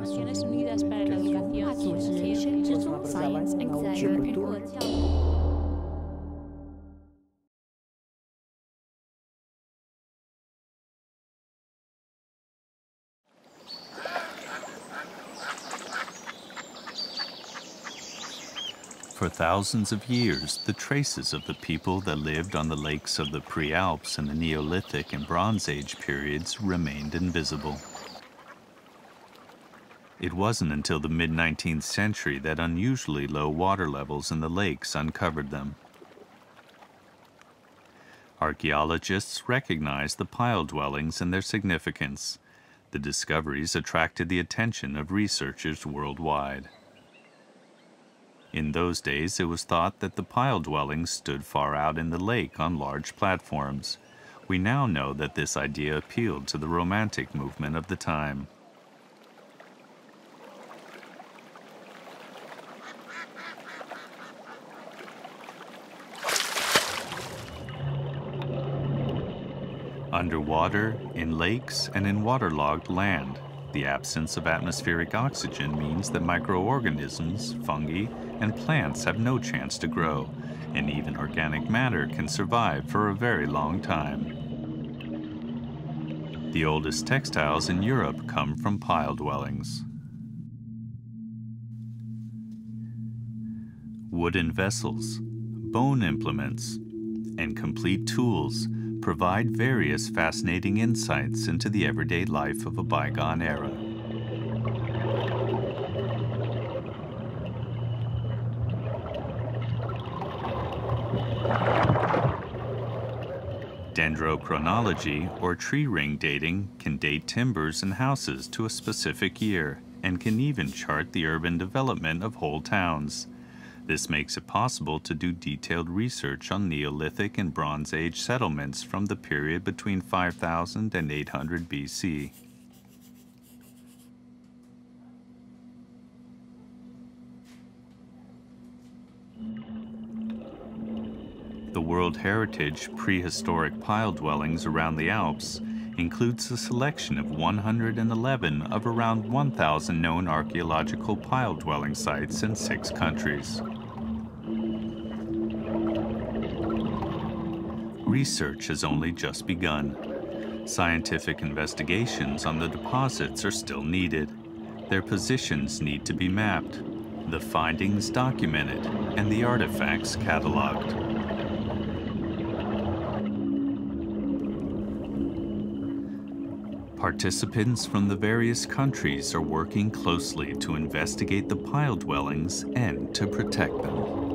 Naciones Unidas para la Educación, Ciencia, Science and For thousands of years, the traces of the people that lived on the lakes of the Prealps in the Neolithic and Bronze Age periods remained invisible. It wasn't until the mid 19th century that unusually low water levels in the lakes uncovered them. Archaeologists recognized the pile dwellings and their significance. The discoveries attracted the attention of researchers worldwide. In those days, it was thought that the pile dwellings stood far out in the lake on large platforms. We now know that this idea appealed to the Romantic movement of the time. Underwater, in lakes, and in waterlogged land, the absence of atmospheric oxygen means that microorganisms, fungi, and plants have no chance to grow, and even organic matter can survive for a very long time. The oldest textiles in Europe come from pile dwellings. Wooden vessels, bone implements, and complete tools provide various fascinating insights into the everyday life of a bygone era. Dendrochronology, or tree ring dating, can date timbers and houses to a specific year and can even chart the urban development of whole towns. This makes it possible to do detailed research on Neolithic and Bronze Age settlements from the period between 5000 and 800 BC. The World Heritage prehistoric pile dwellings around the Alps includes a selection of 111 of around 1,000 known archaeological pile dwelling sites in six countries. Research has only just begun. Scientific investigations on the deposits are still needed. Their positions need to be mapped, the findings documented, and the artifacts cataloged. Participants from the various countries are working closely to investigate the pile dwellings and to protect them.